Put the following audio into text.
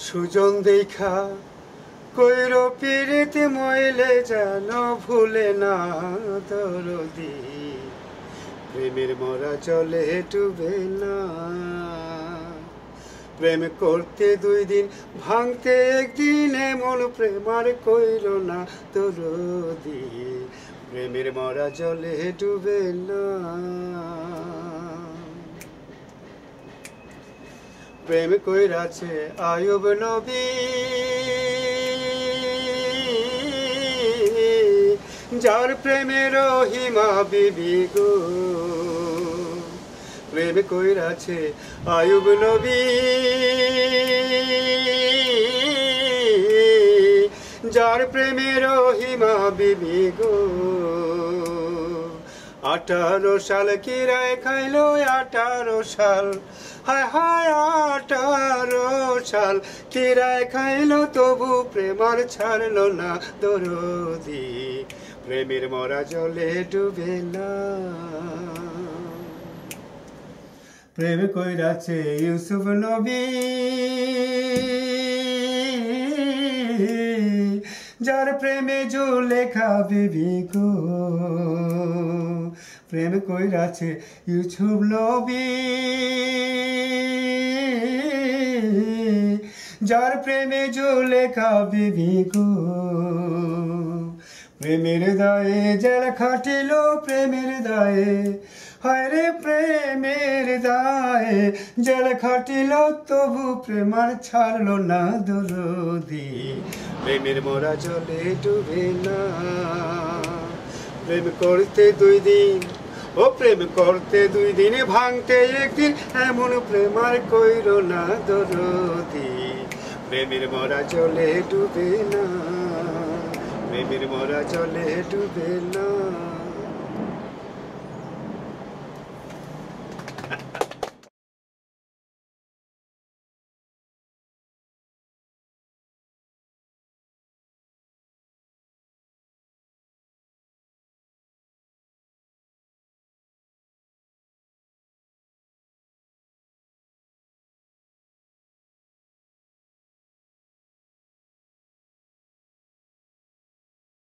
সুজন দেখা, কইর পিড়িতে মইলে যেন ভুলে না দরদি। প্রেমের মরা চলে ডুবে না। প্রেম করতে দুই দিন, ভাঙতে একদিন এমন প্রেমার কইর না দরদি। প্রেমের মরা জলে ডুবে না। প্রেম কইরাছে, আয়ুব নবী। যার প্রেমের হিমা বিবি গো। প্রেম কইরাছে, আয়ুব নবী। যার প্রেমের হিমা বিবি গো। আঠারো সাল কিরায় খাইলো আঠারো সাল? হায় হায় আঠারো সাল কিরায় খাইলো? তবু প্রেমার ছাড়লো না দরদি, প্রেমের মরা জলে ডুবে না। প্রেম কইরাছে ইউসুফ নবী, যার প্রেমে জো লেখা বিবি গো প্রেম কইরাছে ইউসুফ নবী। যার প্রেমে জো লেখা বিবি গো প্রেমের দায়ে জল খাটিল, প্রেমের দায়ে। হায় রে প্রেমের দায়ে জল খাটিল, তবু প্রেমার ছাড়লো না দরদি। প্রেমের মোরা জলে ডুবে না। প্রেম করতে দুই দিন, ও প্রেম করতে দুই দিনে ভাঙতে একদিন, এমন প্রেম আর কইর না দরদি। প্রেমের মরা চলে ডুবে না, প্রেমের মরা চলে ডুবে না।